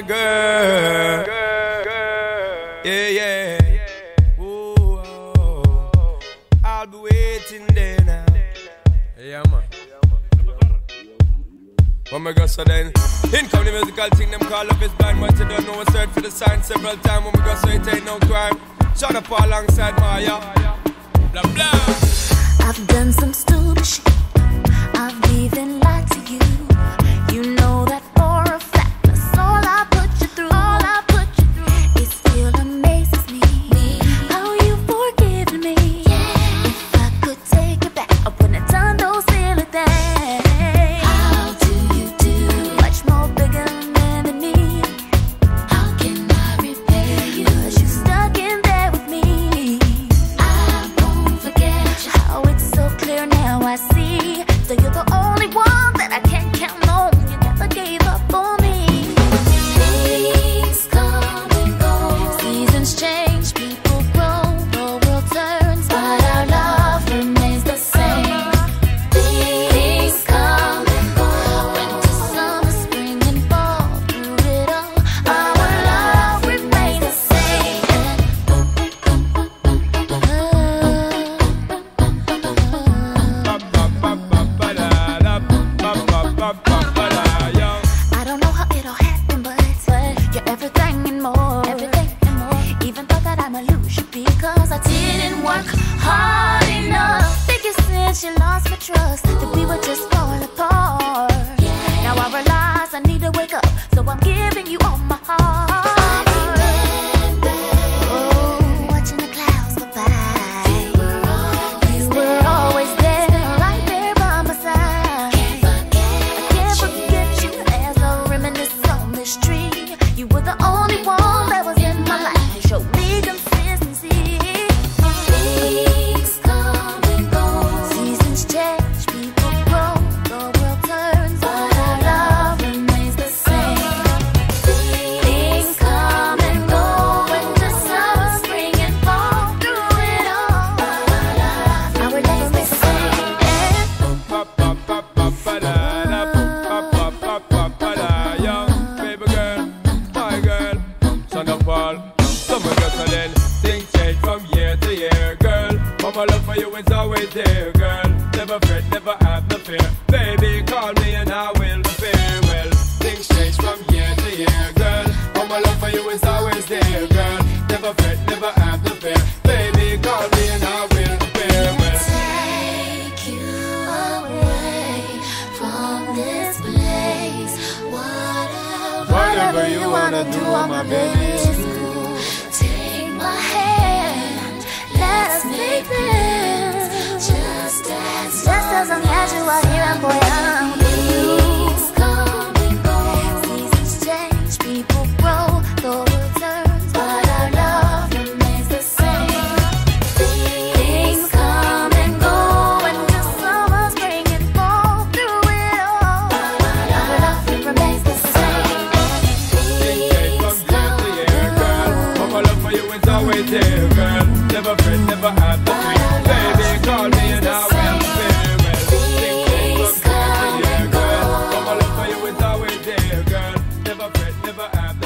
my girl. Yeah, yeah. Ooh, oh. I'll be waiting there now. Yeah, man. When we go so then In come the musical thing Them call up his band But you don't know Search for the sign several times When we go so it ain't no crime Shut up alongside Maya Blah blah I've done some stupid because I didn't work hard enough. Biggest sin she lost my trust that we would just Summer so then things change from year to year, girl. Mama love for you is always there, girl. Never fret, never have no fear. Baby, call me and I will prepare. Well, things change from year to year, girl. Mama love for you is always there, girl. Never fret, never have no fear. Baby, call me and I will prepare. Well, Take you away from this place. Whatever, Whatever you wanna do, my baby, plans. Just as, just as you are here and boy I'm with always there, girl. Never fret, never have to dream. Baby, call me and I will farewell. Things come and go. All my for you is always there, girl. Never fret, never have